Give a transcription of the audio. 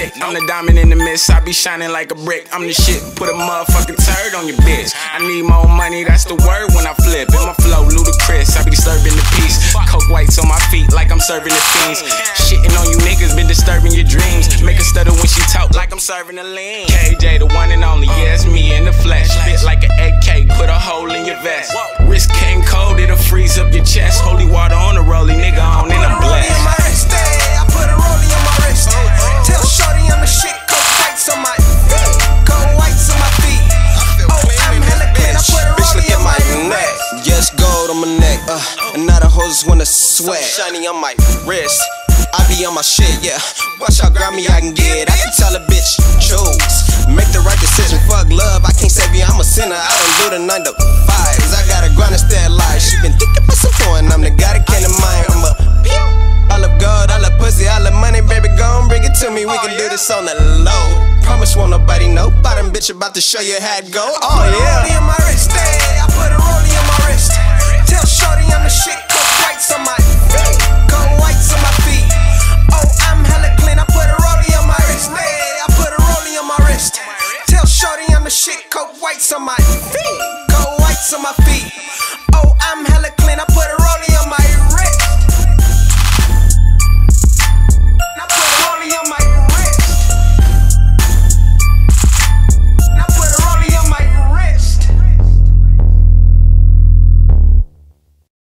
I'm the diamond in the mist, I be shining like a brick. I'm the shit, put a motherfucking turd on your bitch. I need more money, that's the word when I flip. In my flow ludicrous, I be serving the peace. Coke whites on my feet like I'm serving the fiends. Shitting on you niggas been disturbing your dreams. Make a stutter when she talk like I'm serving a lean. KJ, the one and only, yeah, it's me in the flesh. Fit like an AK, put a hole in your vest. Gold on my neck. Uh, and now the hoes wanna sweat. Shiny on my wrist. I be on my shit, yeah. Watch how grimy I can get. I can tell a bitch, choose. Make the right decision. Fuck love, I can't save you, I'm a sinner. I don't do the nine to fives. I gotta grind and stay alive. She been thinking for some porn. I'm the guy that can't mind. I'm a pew. I love God, I love pussy, I love money, baby. Gon' bring it to me. We can do this on the low. Promise won't nobody know. Bottom bitch about to show you how it go. Oh Put yeah. on my wrist? I put on my wrist. Tell Shorty whites on my feet, Go whites on my feet.